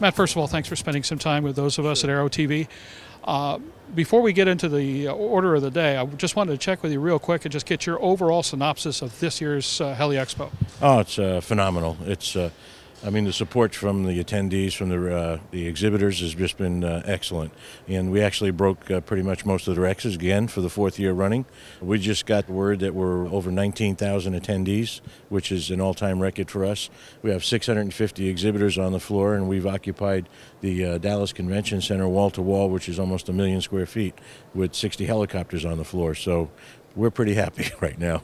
Matt, first of all, thanks for spending some time with those of us at Aero TV. Uh, before we get into the order of the day, I just wanted to check with you real quick and just get your overall synopsis of this year's uh, Heli Expo. Oh, it's uh, phenomenal. It's uh, I mean, the support from the attendees, from the uh, the exhibitors, has just been uh, excellent. And we actually broke uh, pretty much most of the records again for the fourth year running. We just got word that we're over 19,000 attendees, which is an all-time record for us. We have 650 exhibitors on the floor, and we've occupied the uh, Dallas Convention Center wall to wall, which is almost a million square feet, with 60 helicopters on the floor. So we're pretty happy right now.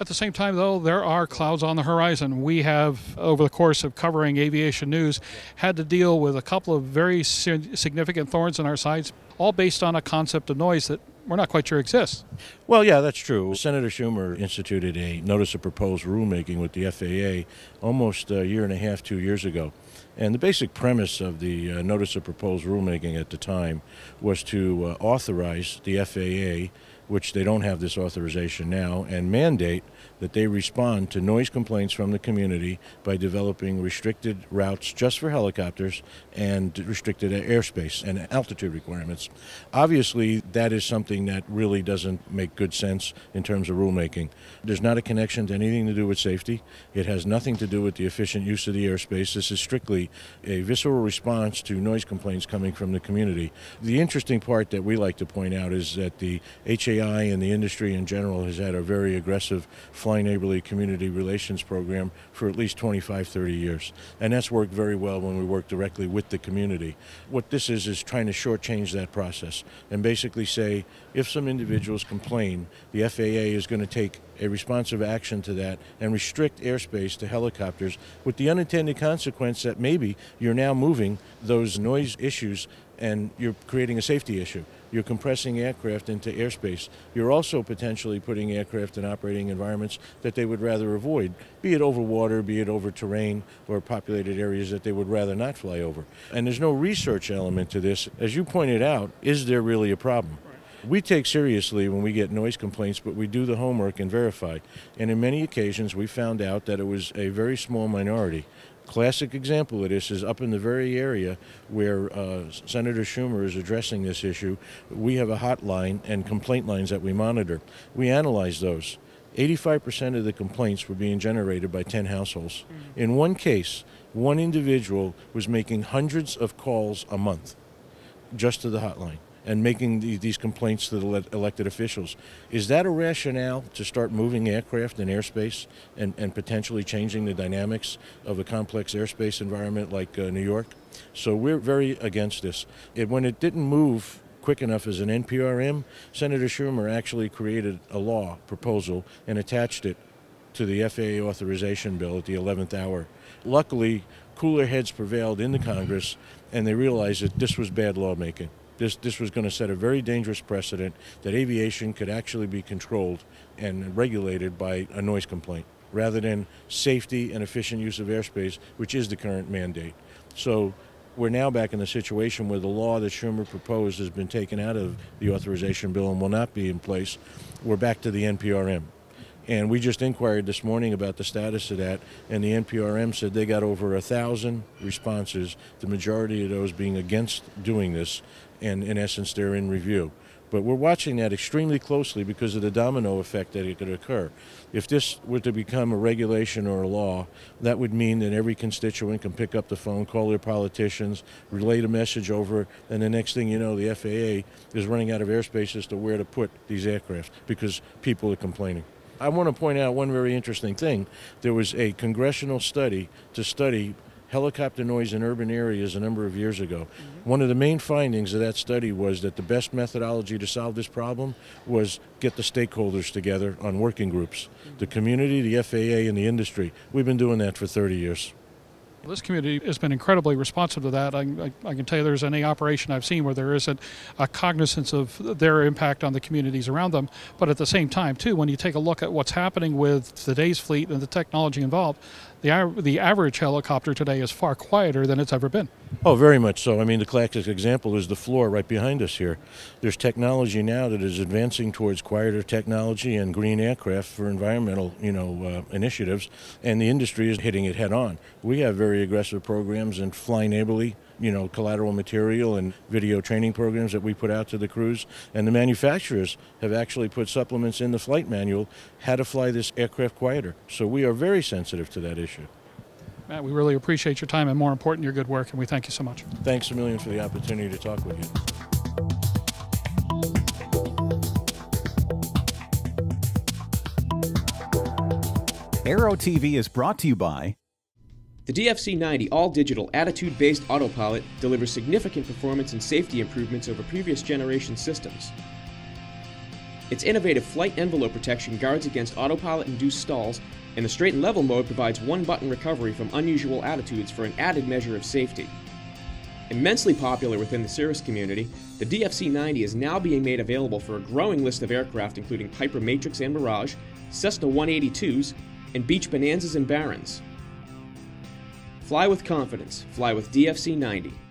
At the same time, though, there are clouds on the horizon. We have, over the course of covering aviation news, had to deal with a couple of very significant thorns in our sides, all based on a concept of noise that we're not quite sure exists. Well, yeah, that's true. Senator Schumer instituted a notice of proposed rulemaking with the FAA almost a year and a half, two years ago. And the basic premise of the uh, notice of proposed rulemaking at the time was to uh, authorize the FAA which they don't have this authorization now, and mandate that they respond to noise complaints from the community by developing restricted routes just for helicopters and restricted airspace and altitude requirements. Obviously, that is something that really doesn't make good sense in terms of rulemaking. There's not a connection to anything to do with safety. It has nothing to do with the efficient use of the airspace. This is strictly a visceral response to noise complaints coming from the community. The interesting part that we like to point out is that the HA AI and the industry in general has had a very aggressive Fly Neighborly community relations program for at least 25, 30 years. And that's worked very well when we work directly with the community. What this is, is trying to shortchange that process and basically say if some individuals complain, the FAA is going to take a responsive action to that and restrict airspace to helicopters with the unintended consequence that maybe you're now moving those noise issues and you're creating a safety issue. You're compressing aircraft into airspace. You're also potentially putting aircraft in operating environments that they would rather avoid, be it over water, be it over terrain or populated areas that they would rather not fly over. And there's no research element to this. As you pointed out, is there really a problem? We take seriously when we get noise complaints, but we do the homework and verify. And in many occasions, we found out that it was a very small minority. Classic example of this is up in the very area where uh, Senator Schumer is addressing this issue. We have a hotline and complaint lines that we monitor. We analyze those. 85% of the complaints were being generated by 10 households. Mm-hmm. In one case, one individual was making hundreds of calls a month just to the hotline and making the, these complaints to the elected officials. Is that a rationale to start moving aircraft in airspace and, and potentially changing the dynamics of a complex airspace environment like uh, New York? So we're very against this. It, when it didn't move quick enough as an NPRM, Senator Schumer actually created a law proposal and attached it to the FAA authorization bill at the 11th hour. Luckily, cooler heads prevailed in the Congress, and they realized that this was bad lawmaking. This, this was going to set a very dangerous precedent that aviation could actually be controlled and regulated by a noise complaint rather than safety and efficient use of airspace, which is the current mandate. So we're now back in a situation where the law that Schumer proposed has been taken out of the authorization bill and will not be in place. We're back to the NPRM. And we just inquired this morning about the status of that, and the NPRM said they got over a thousand responses, the majority of those being against doing this, and in essence, they're in review. But we're watching that extremely closely because of the domino effect that it could occur. If this were to become a regulation or a law, that would mean that every constituent can pick up the phone, call their politicians, relay a message over, and the next thing you know, the FAA is running out of airspace as to where to put these aircraft because people are complaining. I want to point out one very interesting thing. There was a congressional study to study helicopter noise in urban areas a number of years ago. Mm-hmm. One of the main findings of that study was that the best methodology to solve this problem was get the stakeholders together on working groups mm-hmm. the community, the FAA, and the industry. We've been doing that for 30 years. This community has been incredibly responsive to that. I, I, I, can tell you there's any operation I've seen where there isn't a cognizance of their impact on the communities around them. But at the same time, too, when you take a look at what's happening with today's fleet and the technology involved, the, the average helicopter today is far quieter than it's ever been. Oh, very much so. I mean, the classic example is the floor right behind us here. There's technology now that is advancing towards quieter technology and green aircraft for environmental, you know, uh, initiatives, and the industry is hitting it head on. We have very aggressive programs and Fly Neighborly you know, collateral material and video training programs that we put out to the crews. And the manufacturers have actually put supplements in the flight manual how to fly this aircraft quieter. So we are very sensitive to that issue. Matt, we really appreciate your time and more important, your good work, and we thank you so much. Thanks a million for the opportunity to talk with you. Aero TV is brought to you by The DFC 90 all digital attitude based autopilot delivers significant performance and safety improvements over previous generation systems. Its innovative flight envelope protection guards against autopilot induced stalls, and the straight and level mode provides one button recovery from unusual attitudes for an added measure of safety. Immensely popular within the Cirrus community, the DFC 90 is now being made available for a growing list of aircraft including Piper Matrix and Mirage, Cessna 182s, and Beech Bonanzas and Barons. Fly with confidence. Fly with DFC 90.